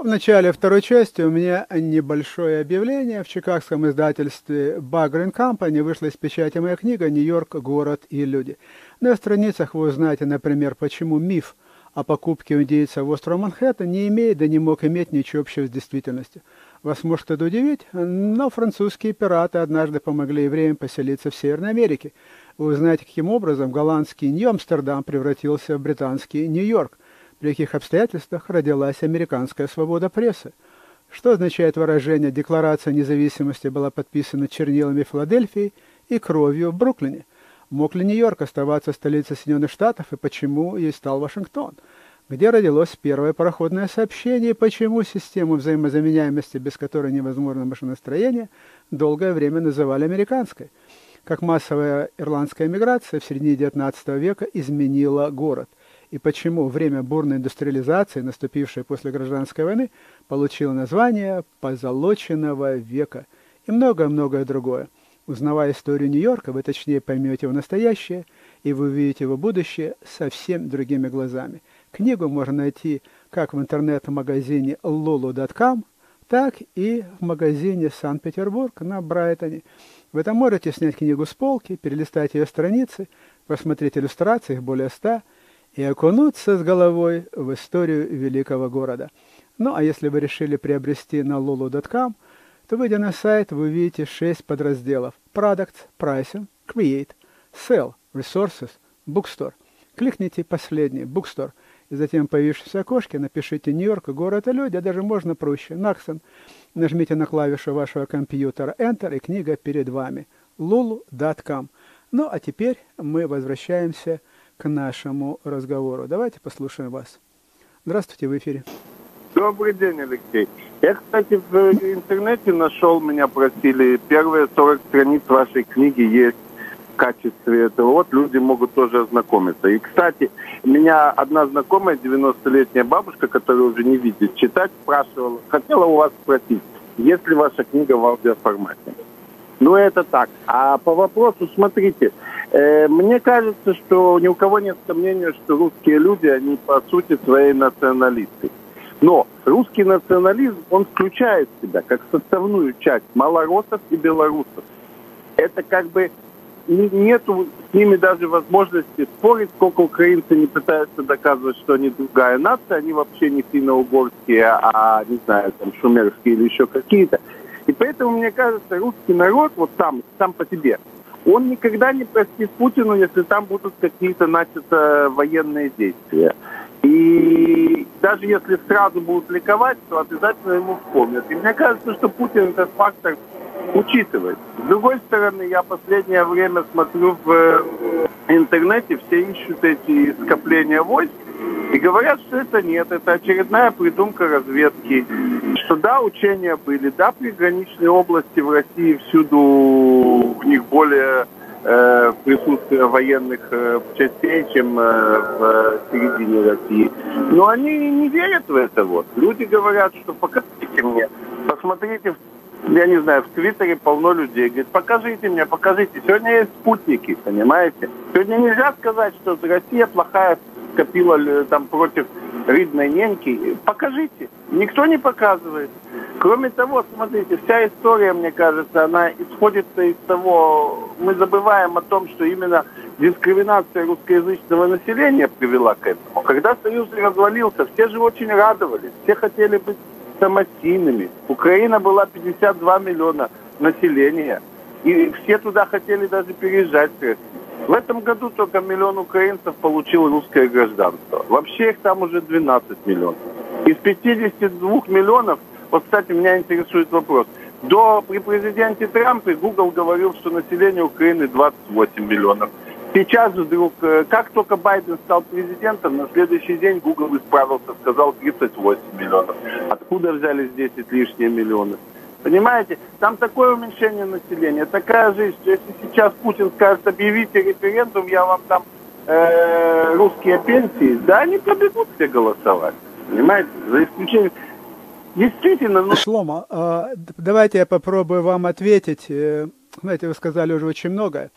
В начале второй части у меня небольшое объявление. В чикагском издательстве Bagger Company вышла из печати моя книга «Нью-Йорк. Город и люди». На страницах вы узнаете, например, почему миф о покупке индейца в остров Манхэттен не имеет, да не мог иметь ничего общего с действительностью. Вас может это удивить, но французские пираты однажды помогли евреям поселиться в Северной Америке. Вы узнаете, каким образом голландский Нью-Амстердам превратился в британский Нью-Йорк – при каких обстоятельствах родилась американская свобода прессы. Что означает выражение «Декларация независимости была подписана чернилами Филадельфии и кровью в Бруклине»? Мог ли Нью-Йорк оставаться столицей Соединенных Штатов и почему ей стал Вашингтон? Где родилось первое пароходное сообщение и почему систему взаимозаменяемости, без которой невозможно машиностроение, долгое время называли американской? Как массовая ирландская миграция в середине XIX века изменила город – и почему время бурной индустриализации, наступившей после гражданской войны, получило название «позолоченного века» и многое-многое другое. Узнавая историю Нью-Йорка, вы точнее поймете его настоящее, и вы увидите его будущее совсем другими глазами. Книгу можно найти как в интернет-магазине lulu.com, так и в магазине Санкт-Петербург на Брайтоне. Вы там можете снять книгу с полки, перелистать ее страницы, посмотреть иллюстрации, их более ста, и окунуться с головой в историю великого города. Ну, а если вы решили приобрести на lulu.com, то, выйдя на сайт, вы увидите шесть подразделов. Products, Pricing, Create, Sell, Resources, Bookstore. Кликните последний, Bookstore, и затем в появившемся окошке напишите Нью-Йорк, город и люди, а даже можно проще, Наксон. Нажмите на клавишу вашего компьютера Enter, и книга перед вами. lulu.com. Ну, а теперь мы возвращаемся к нашему разговору. Давайте послушаем вас. Здравствуйте, в эфире. Добрый день, Алексей. Я, кстати, в интернете нашел, меня просили, первые 40 страниц вашей книги есть в качестве этого. Вот люди могут тоже ознакомиться. И, кстати, меня одна знакомая, 90-летняя бабушка, которая уже не видит читать, спрашивала, хотела у вас спросить, есть ли ваша книга в аудиоформате. Ну, это так. А по вопросу, смотрите, Э, мне кажется, что ни у кого нет сомнения, что русские люди, они по сути свои националисты. Но русский национализм, он включает в себя как составную часть малоросов и белорусов. Это как бы нету с ними даже возможности спорить, сколько украинцы не пытаются доказывать, что они другая нация, они вообще не финно-угорские, а, не знаю, там, шумерские или еще какие-то. И поэтому, мне кажется, русский народ вот сам, сам по себе, он никогда не простит Путину, если там будут какие-то начаться военные действия. И даже если сразу будут ликовать, то обязательно ему вспомнят. И мне кажется, что Путин этот фактор учитывает. С другой стороны, я последнее время смотрю в интернете, все ищут эти скопления войск, и говорят, что это нет, это очередная придумка разведки, что да, учения были, да, приграничные области в России всюду у них более э, присутствие военных э, частей, чем э, в середине России. Но они не верят в это вот. Люди говорят, что покажите мне, посмотрите, я не знаю, в Твиттере полно людей. Говорит, покажите мне, покажите. Сегодня есть спутники, понимаете? Сегодня нельзя сказать, что Россия плохая скопила там против ридной неньки. Покажите. Никто не показывает. Кроме того, смотрите, вся история, мне кажется, она исходит из того, мы забываем о том, что именно дискриминация русскоязычного населения привела к этому. Когда Союз развалился, все же очень радовались, все хотели быть самостийными. Украина была 52 миллиона населения, и все туда хотели даже переезжать с России. В этом году только миллион украинцев получил русское гражданство. Вообще их там уже 12 миллионов. Из 52 миллионов, вот, кстати, меня интересует вопрос. До при президенте Трампе Google говорил, что население Украины 28 миллионов. Сейчас вдруг, э, как только Байден стал президентом, на следующий день Google исправился, сказал 38 миллионов. Откуда взялись 10 лишние миллионов? Понимаете, там такое уменьшение населения, такая жизнь, что если сейчас Путин скажет, объявите референдум, я вам там э, русские пенсии, да, они побегут все голосовать. Понимаете, за исключением... Действительно, ну... Шлома, э, давайте я попробую вам ответить. Э, знаете, вы сказали уже очень многое.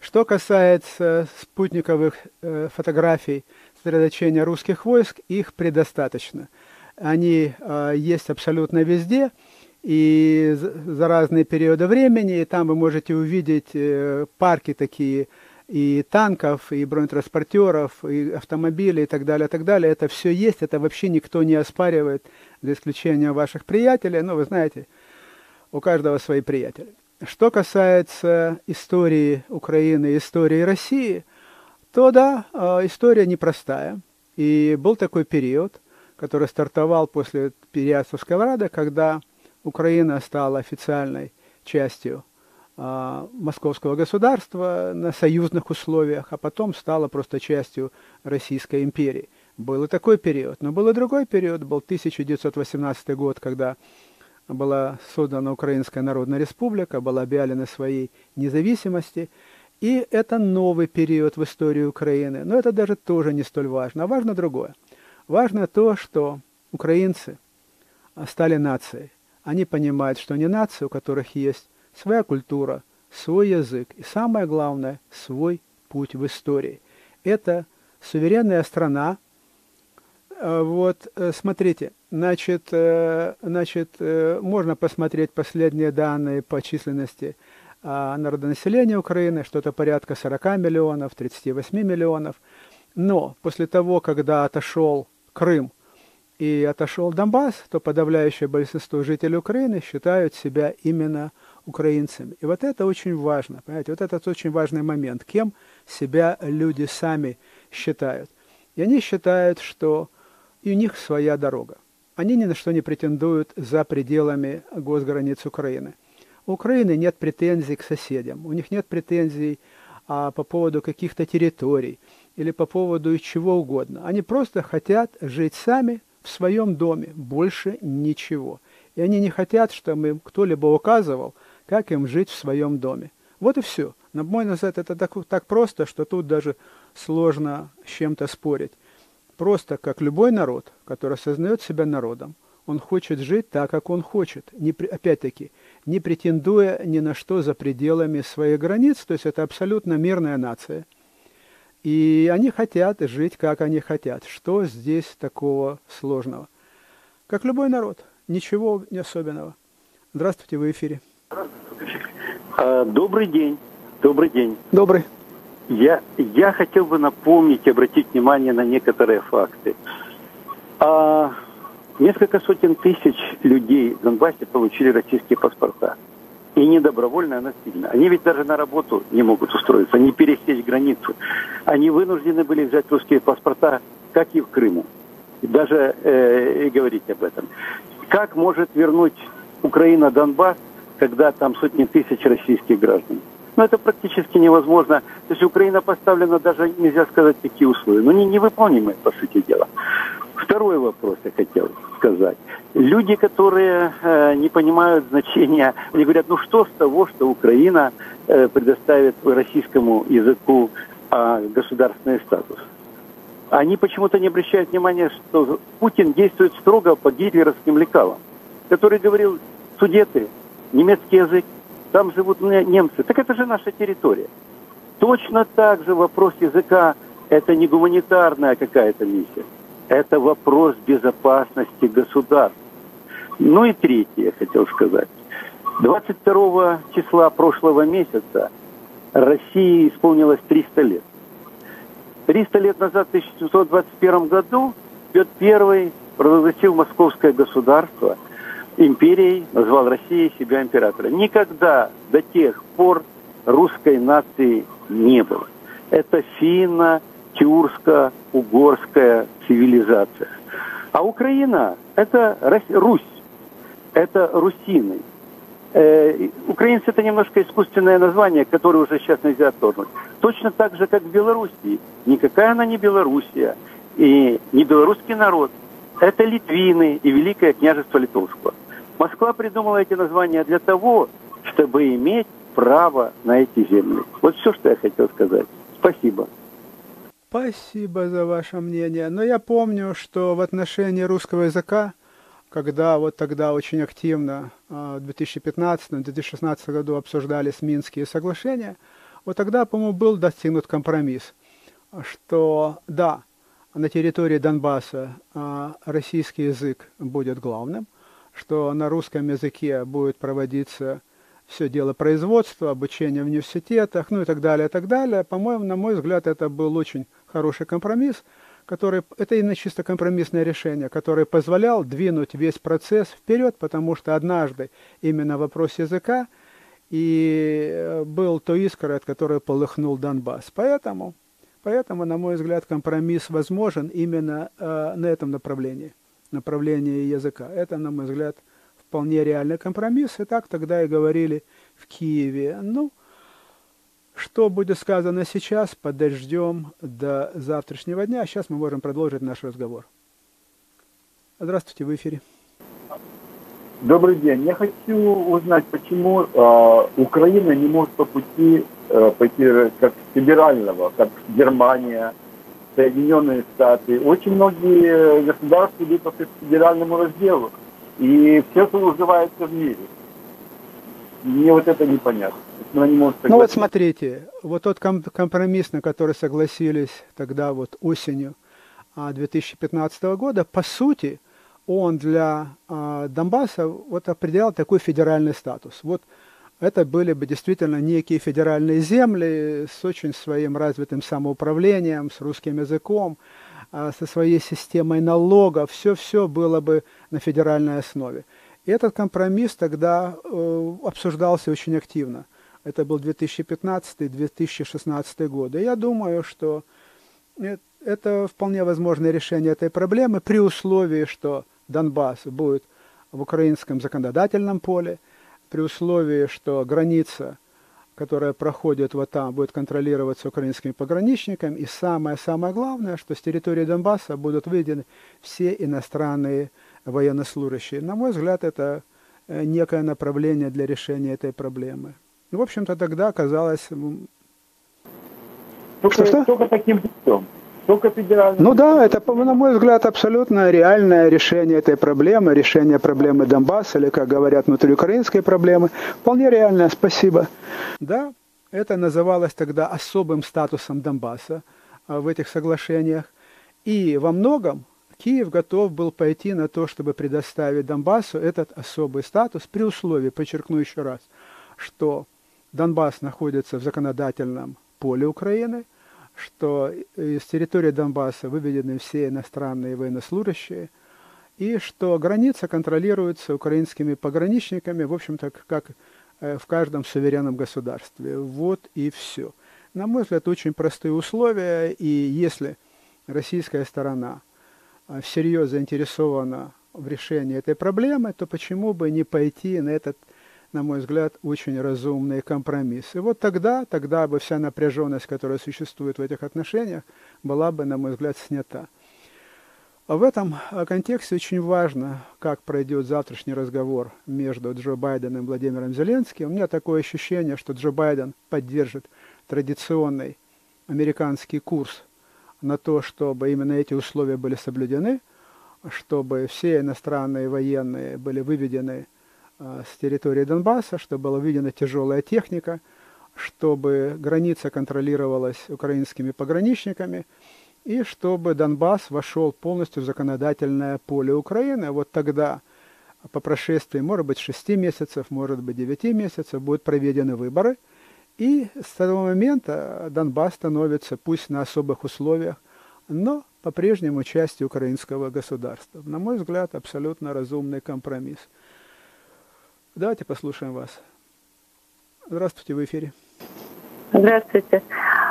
Что касается спутниковых э, фотографий сосредоточения русских войск, их предостаточно. они э, есть абсолютно везде, и за разные периоды времени, и там вы можете увидеть э, парки такие, и танков, и бронетранспортеров, и автомобилей, и так далее, и так далее. Это все есть, это вообще никто не оспаривает, за исключением ваших приятелей. Но вы знаете, у каждого свои приятели. Что касается истории Украины, истории России, то да, э, история непростая. И был такой период, который стартовал после Переяславского рада, когда Украина стала официальной частью а, московского государства на союзных условиях, а потом стала просто частью Российской империи. Был и такой период, но был и другой период, был 1918 год, когда была создана Украинская Народная Республика, была объявлена своей независимости, и это новый период в истории Украины, но это даже тоже не столь важно, а важно другое. Важно то, что украинцы стали нацией. Они понимают, что они нации, у которых есть своя культура, свой язык и, самое главное, свой путь в истории. Это суверенная страна. Э, вот, э, смотрите, значит, э, значит, можно посмотреть последние данные по численности а, народонаселения Украины, что-то порядка 40 миллионов, 38 миллионов. Но после того, когда отошел Крым и отошел Донбасс, то подавляющее большинство жителей Украины считают себя именно украинцами. И вот это очень важно, понимаете, вот этот очень важный момент, кем себя люди сами считают. И они считают, что и у них своя дорога. Они ни на что не претендуют за пределами госграниц Украины. У Украины нет претензий к соседям, у них нет претензий а, по поводу каких-то территорий или по поводу чего угодно. Они просто хотят жить сами в своем доме, больше ничего. И они не хотят, чтобы им кто-либо указывал, как им жить в своем доме. Вот и все. На мой взгляд, это так, так просто, что тут даже сложно с чем-то спорить. Просто как любой народ, который осознает себя народом, он хочет жить так, как он хочет. Не, опять-таки, не претендуя ни на что за пределами своих границ, то есть это абсолютно мирная нация. И они хотят жить, как они хотят. Что здесь такого сложного? Как любой народ, ничего не особенного. Здравствуйте, вы в эфире. А, добрый день. Добрый день. Добрый. Я, я хотел бы напомнить, обратить внимание на некоторые факты. А, несколько сотен тысяч людей в Донбассе получили российские паспорта. И не добровольно, а насильно. Они ведь даже на работу не могут устроиться, не пересечь границу. Они вынуждены были взять русские паспорта, как и в Крыму. Даже э, и говорить об этом. Как может вернуть Украина Донбасс, когда там сотни тысяч российских граждан? Ну, это практически невозможно. То есть Украина поставлена даже, нельзя сказать, такие условия. Но не невыполнимые, по сути дела. Второй вопрос я хотел сказать. Люди, которые э, не понимают значения, они говорят, ну что с того, что Украина э, предоставит российскому языку э, государственный статус. Они почему-то не обращают внимания, что Путин действует строго по гитлеровским лекалам, который говорил, судеты, немецкий язык, там живут немцы. Так это же наша территория. Точно так же вопрос языка – это не гуманитарная какая-то миссия. Это вопрос безопасности государства. Ну и третье я хотел сказать. 22 числа прошлого месяца России исполнилось 300 лет. 300 лет назад, в 1721 году, Петр I провозгласил московское государство империей, назвал Россией себя императором. Никогда до тех пор русской нации не было. Это финно тюркско-угорская цивилизация. А Украина – это Русь, это русины. Э, украинцы – это немножко искусственное название, которое уже сейчас нельзя отторгнуть. Точно так же, как в Белоруссии. Никакая она не Белоруссия и не белорусский народ. Это литвины и Великое княжество Литовского. Москва придумала эти названия для того, чтобы иметь право на эти земли. Вот все, что я хотел сказать. Спасибо. Спасибо за ваше мнение. Но я помню, что в отношении русского языка, когда вот тогда очень активно а, в 2015-2016 году обсуждались Минские соглашения, вот тогда, по-моему, был достигнут компромисс, что да, на территории Донбасса а, российский язык будет главным, что на русском языке будет проводиться все дело производства, обучение в университетах, ну и так далее, и так далее. По-моему, на мой взгляд, это был очень хороший компромисс, который, это именно чисто компромиссное решение, которое позволял двинуть весь процесс вперед, потому что однажды именно вопрос языка и э, был то искра, от которой полыхнул Донбасс. Поэтому Поэтому, на мой взгляд, компромисс возможен именно э, на этом направлении, направлении языка. Это, на мой взгляд, вполне реальный компромисс. И так тогда и говорили в Киеве. Ну, что будет сказано сейчас, подождем до завтрашнего дня. Сейчас мы можем продолжить наш разговор. Здравствуйте, в эфире. Добрый день. Я хочу узнать, почему э, Украина не может по пути э, пойти как федерального, как Германия, Соединенные Штаты. Очень многие государства идут по федеральному разделу, и все уживается в мире. Мне вот это непонятно. Ну вот смотрите, вот тот компромисс, на который согласились тогда вот осенью 2015 а, года, по сути, он для э, Донбасса вот определял такой федеральный статус. Вот это были бы действительно некие федеральные земли с очень своим развитым самоуправлением, с русским языком, э, со своей системой налогов. Все-все было бы на федеральной основе. И этот компромисс тогда э, обсуждался очень активно. Это был 2015-2016 годы. Я думаю, что это вполне возможное решение этой проблемы при условии, что Донбасс будет в украинском законодательном поле, при условии, что граница, которая проходит вот там, будет контролироваться украинскими пограничниками, и самое-самое главное, что с территории Донбасса будут выведены все иностранные военнослужащие. На мой взгляд, это э, некое направление для решения этой проблемы. В общем-то, тогда казалось... Только, что, только таким путем. Только федеральный. Ну да, это, на мой взгляд, абсолютно реальное решение этой проблемы, решение проблемы Донбасса, или, как говорят, внутриукраинской проблемы. Вполне реальное, спасибо. Да, это называлось тогда особым статусом Донбасса а, в этих соглашениях. И во многом Киев готов был пойти на то, чтобы предоставить Донбассу этот особый статус при условии, подчеркну еще раз, что Донбасс находится в законодательном поле Украины – что из территории Донбасса выведены все иностранные военнослужащие, и что граница контролируется украинскими пограничниками, в общем-то, как э, в каждом суверенном государстве. Вот и все. На мой взгляд, очень простые условия, и если российская сторона э, всерьез заинтересована в решении этой проблемы, то почему бы не пойти на этот на мой взгляд, очень разумный компромисс. И вот тогда, тогда бы вся напряженность, которая существует в этих отношениях, была бы, на мой взгляд, снята. А в этом контексте очень важно, как пройдет завтрашний разговор между Джо Байденом и Владимиром Зеленским. У меня такое ощущение, что Джо Байден поддержит традиционный американский курс на то, чтобы именно эти условия были соблюдены, чтобы все иностранные военные были выведены с территории Донбасса, чтобы была введена тяжелая техника, чтобы граница контролировалась украинскими пограничниками, и чтобы Донбасс вошел полностью в законодательное поле Украины. Вот тогда, по прошествии, может быть, 6 месяцев, может быть, 9 месяцев, будут проведены выборы, и с этого момента Донбасс становится, пусть на особых условиях, но по-прежнему частью украинского государства. На мой взгляд, абсолютно разумный компромисс. Давайте послушаем вас. Здравствуйте, в эфире. Здравствуйте.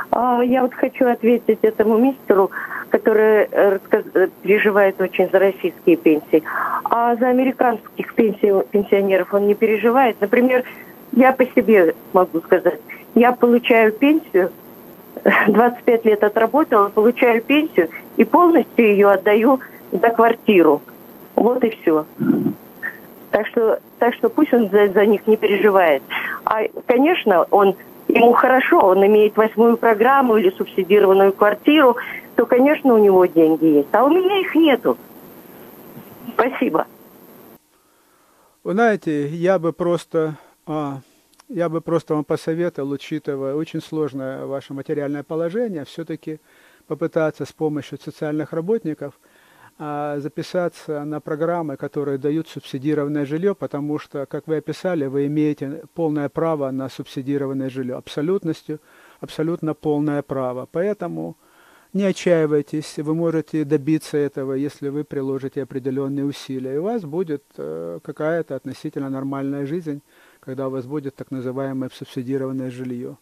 А, я вот хочу ответить этому мистеру, который э, переживает очень за российские пенсии. А за американских пенсионеров он не переживает. Например, я по себе могу сказать. Я получаю пенсию, 25 лет отработала, получаю пенсию и полностью ее отдаю за квартиру. Вот и все. Так что, так что пусть он за, за них не переживает. А, конечно, он ему хорошо, он имеет восьмую программу или субсидированную квартиру, то, конечно, у него деньги есть. А у меня их нету. Спасибо. Вы знаете, я бы просто, а, я бы просто вам посоветовал, учитывая очень сложное ваше материальное положение, все-таки попытаться с помощью социальных работников записаться на программы, которые дают субсидированное жилье, потому что, как вы описали, вы имеете полное право на субсидированное жилье, абсолютностью, абсолютно полное право. Поэтому не отчаивайтесь, вы можете добиться этого, если вы приложите определенные усилия. И у вас будет э, какая-то относительно нормальная жизнь, когда у вас будет так называемое субсидированное жилье.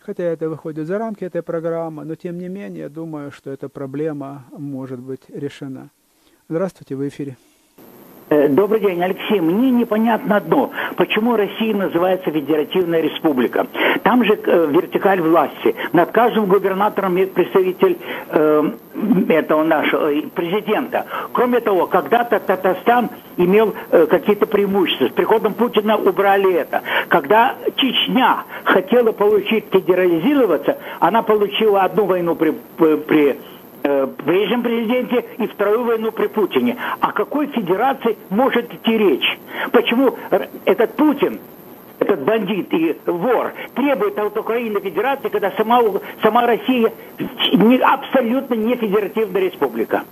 Хотя это выходит за рамки этой программы, но тем не менее, думаю, что эта проблема может быть решена. Здравствуйте, в эфире. Э, добрый день, Алексей. Мне непонятно одно. Почему Россия называется Федеративная Республика? Там же э, вертикаль власти. Над каждым губернатором есть представитель э, этого нашего э, президента. Кроме того, когда-то Татарстан имел э, какие-то преимущества. С приходом Путина убрали это. Когда Чечня хотела получить федерализироваться, она получила одну войну при, при э, прежнем президенте и вторую войну при Путине. О какой федерации может идти речь? Почему этот Путин этот бандит и вор требует от Украины федерации, когда сама, сама Россия не, абсолютно не федеративная республика.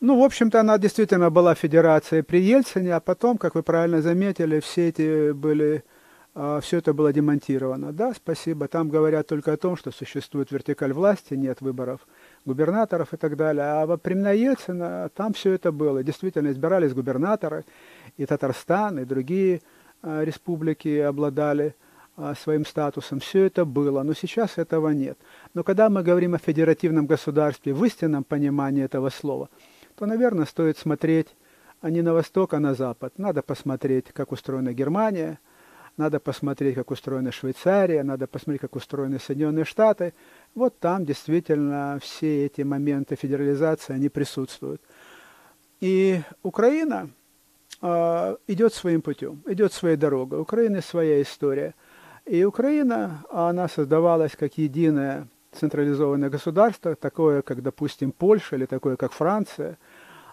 Ну, в общем-то, она действительно была федерацией при Ельцине, а потом, как вы правильно заметили, все эти были все это было демонтировано. Да, спасибо. Там говорят только о том, что существует вертикаль власти, нет выборов губернаторов и так далее. А во времена Ельцина там все это было. Действительно избирались губернаторы, и Татарстан, и другие а, республики обладали а, своим статусом. Все это было, но сейчас этого нет. Но когда мы говорим о федеративном государстве в истинном понимании этого слова, то, наверное, стоит смотреть не на восток, а на запад. Надо посмотреть, как устроена Германия – надо посмотреть, как устроена Швейцария, надо посмотреть, как устроены Соединенные Штаты. Вот там действительно все эти моменты федерализации, они присутствуют. И Украина э, идет своим путем, идет своей дорогой. У Украины своя история. И Украина, она создавалась как единое централизованное государство, такое, как, допустим, Польша или такое, как Франция.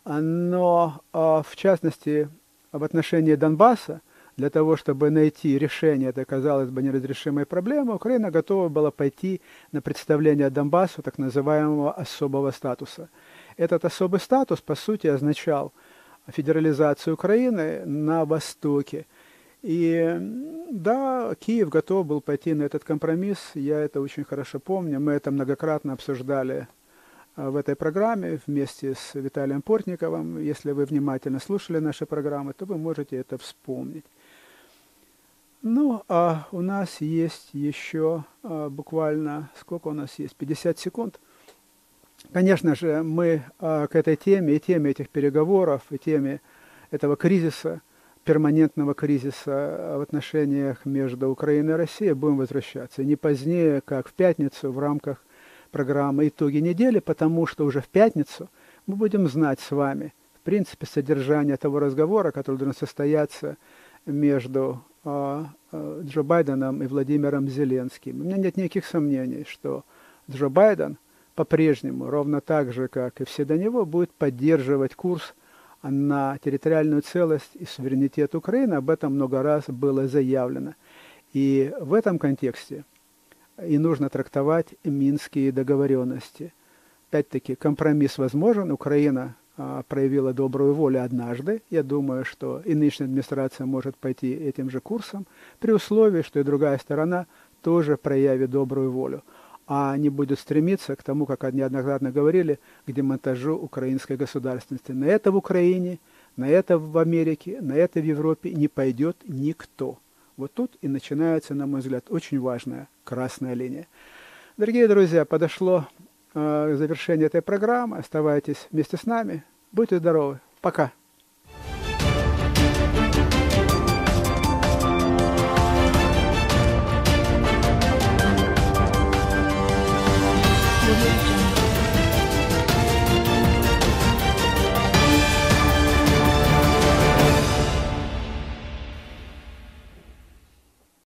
Но, э, в частности, в отношении Донбасса, для того, чтобы найти решение этой, казалось бы, неразрешимой проблемы, Украина готова была пойти на представление Донбассу так называемого особого статуса. Этот особый статус, по сути, означал федерализацию Украины на Востоке. И да, Киев готов был пойти на этот компромисс, я это очень хорошо помню, мы это многократно обсуждали а, в этой программе вместе с Виталием Портниковым. Если вы внимательно слушали наши программы, то вы можете это вспомнить. Ну, а у нас есть еще а, буквально, сколько у нас есть, 50 секунд. Конечно же, мы а, к этой теме, и теме этих переговоров, и теме этого кризиса, перманентного кризиса в отношениях между Украиной и Россией будем возвращаться. Не позднее, как в пятницу в рамках программы «Итоги недели», потому что уже в пятницу мы будем знать с вами, в принципе, содержание того разговора, который должен состояться между Джо Байденом и Владимиром Зеленским. У меня нет никаких сомнений, что Джо Байден по-прежнему, ровно так же, как и все до него, будет поддерживать курс на территориальную целость и суверенитет Украины. Об этом много раз было заявлено. И в этом контексте и нужно трактовать минские договоренности. Опять-таки, компромисс возможен. Украина а, проявила добрую волю однажды. Я думаю, что и нынешняя администрация может пойти этим же курсом, при условии, что и другая сторона тоже проявит добрую волю, а не будет стремиться к тому, как неоднократно говорили, к демонтажу украинской государственности. На это в Украине, на это в Америке, на это в Европе не пойдет никто. Вот тут и начинается, на мой взгляд, очень важная красная линия. Дорогие друзья, подошло э, завершение этой программы. Оставайтесь вместе с нами. Будьте здоровы. Пока.